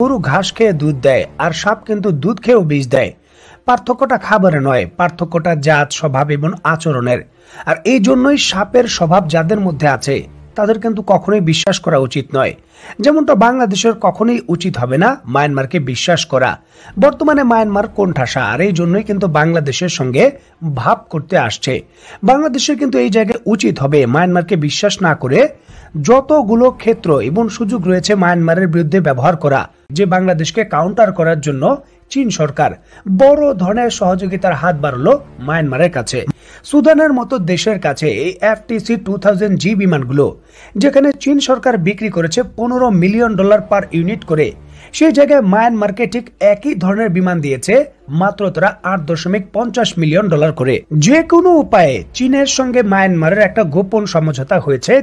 গরু ঘাস খেয়ে দুধ দেয়, আর সাপ কিন্তু দুধ খেয়েও বিষ দেয়। পার্থক্যটা খাবারে নয়, পার্থক্যটা জাত, স্বভাব এবং আচরণের। আর এই জন্যই সাপের স্বভাব যাদের মধ্যে আছে, তাদের কিন্তু কখনোই বিশ্বাস করা উচিত নয়। যেমনটা বাংলাদেশের কখনোই উচিত হবে না, মায়ানমারকে বিশ্বাস করা। বর্তমানে মায়ানমার কোণঠাসা, আর এই জন্যই কিন্তু বাংলাদেশের সঙ্গে ভাব করতে আসছে। বাংলাদেশের কিন্তু এই জায়গায় উচিত হবে মায়ানমারকে বিশ্বাস না করে যতগুলো ক্ষেত্র এবং সুযোগ রয়েছে মায়ানমারের বিরুদ্ধে ব্যবহার করা। যে বাংলাদেশকে কাউন্টার করার জন্য চীন সরকার বড় ধরনের সহযোগিতার হাত বাড়লো মায়ানমারের কাছে। সুদানের মতো দেশের কাছে এই এফটিসি টু থাউজেন্ড জি বিমানগুলো, যেখানে চীন সরকার বিক্রি করেছে পনেরো মিলিয়ন ডলার পার ইউনিট করে, সেই জায়গায় মায়ানমারকে ঠিক একই ধরনের বিমান দিয়েছে, মাত্র তারা আট দশমিক পঞ্চাশ মিলিয়ন ডলার করে। যে কোনো উপায়ে চীনের সঙ্গে মায়ানমারের একটা গোপন সমঝোতা হয়েছে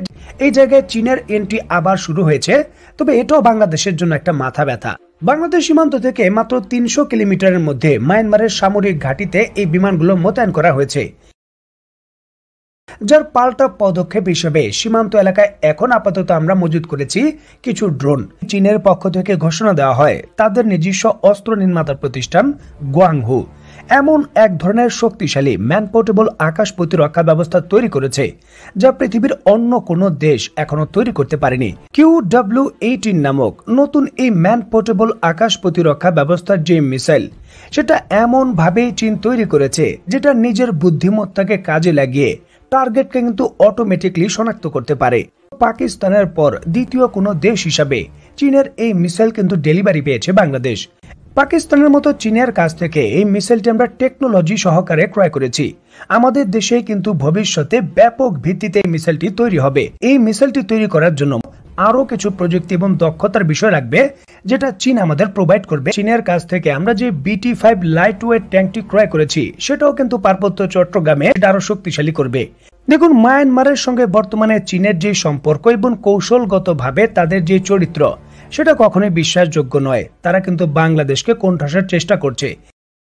এই জায়গায় চীনের এন্ট্রি আবার শুরু হয়েছে, তবে এটাও বাংলাদেশের জন্য একটা মাথা ব্যথা। বাংলাদেশ সীমান্ত থেকে মাত্র তিনশো কিলোমিটারের মধ্যে মায়ানমারের সামরিক ঘাঁটিতে এই বিমানগুলো মোতায়েন করা হয়েছে। যার পাল্টা পদক্ষেপ হিসেবে সীমান্ত এলাকায় এখন আপাতত আমরা মজুদ করেছি কিছু ড্রোন। চীনের পক্ষ থেকে ঘোষণা দেওয়া হয়, তাদের নিজস্ব অস্ত্র নির্মাতা প্রতিষ্ঠান গোয়াংহু। এমন এক ধরনের শক্তিশালী ম্যান পোর্টেবল আকাশ প্রতিরক্ষা ব্যবস্থা তৈরি করেছে, যা পৃথিবীর অন্য কোনো দেশ এখনও তৈরি করতে পারেনি। কিউ ডাব্লিউ এইটিন নামক নতুন এই ম্যান পোর্টেবল আকাশ প্রতিরক্ষা ব্যবস্থার যে মিসাইল, সেটা এমন ভাবেই চীন তৈরি করেছে, যেটা নিজের বুদ্ধিমত্তাকে কাজে লাগিয়ে টার্গেটকে কিন্তু অটোমেটিকলি শনাক্ত করতে পারে। পাকিস্তানের পর দ্বিতীয় কোনো দেশ হিসাবে চীনের এই মিসাইল কিন্তু ডেলিভারি পেয়েছে বাংলাদেশ। পাকিস্তানের মতো চীনের কাছ থেকে এই মিসাইলটি আমরা টেকনোলজি সহকারে ক্রয় করেছি। আমাদের দেশে কিন্তু ভবিষ্যতে ব্যাপক ভিত্তিতে এই মিসাইলটি তৈরি হবে। এই মিসাইলটি তৈরি করার জন্য আরও কিছু প্রযুক্তি এবং দক্ষতার বিষয় রাখবে যেটা চীন আমাদের প্রোভাইড করবে। চীনের কাছ থেকে আমরা যে বিটি ফাইভ লাইট ওয়েট ট্যাঙ্কটি ক্রয় করেছি, সেটাও কিন্তু পার্বত্য চট্টগ্রামে আরও শক্তিশালী করবে। দেখুন, মায়ানমারের সঙ্গে বর্তমানে চীনের যে সম্পর্ক এবং কৌশলগতভাবে তাদের যে চরিত্র সেটা কখনোই বিশ্বাসযোগ্য নয়। তারা কিন্তু বাংলাদেশকে কোণঠাসার চেষ্টা করছে।